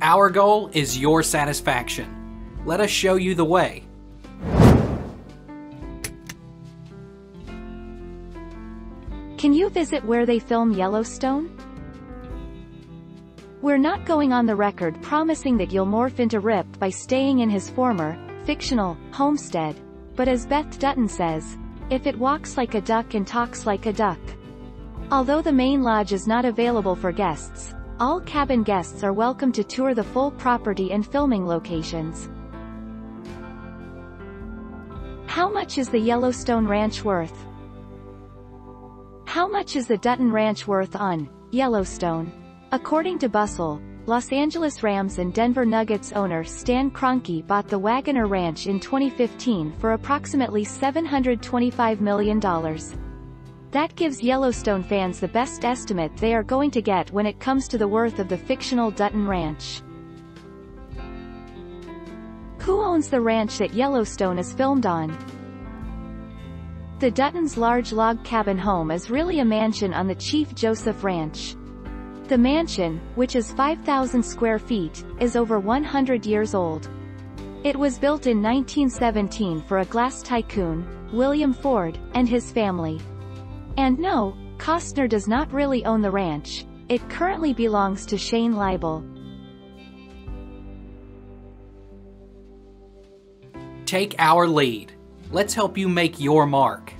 Our goal is your satisfaction. Let us show you the way. Can you visit where they film Yellowstone? We're not going on the record promising that you'll morph into Rip by staying in his former, fictional, homestead. But as Beth Dutton says, if it walks like a duck and talks like a duck. Although the main lodge is not available for guests, all cabin guests are welcome to tour the full property and filming locations. How much is the Yellowstone Ranch worth? How much is the Dutton Ranch worth on Yellowstone? According to Bustle, Los Angeles Rams and Denver Nuggets owner Stan Kroenke bought the Waggoner Ranch in 2015 for approximately $725 million. That gives Yellowstone fans the best estimate they are going to get when it comes to the worth of the fictional Dutton Ranch. Who owns the ranch that Yellowstone is filmed on? The Dutton's large log cabin home is really a mansion on the Chief Joseph Ranch. The mansion, which is 5,000 square feet, is over 100 years old. It was built in 1917 for a glass tycoon, William Ford, and his family. And no, Costner does not really own the ranch, it currently belongs to Shane Libel. Take our lead. Let's help you make your mark.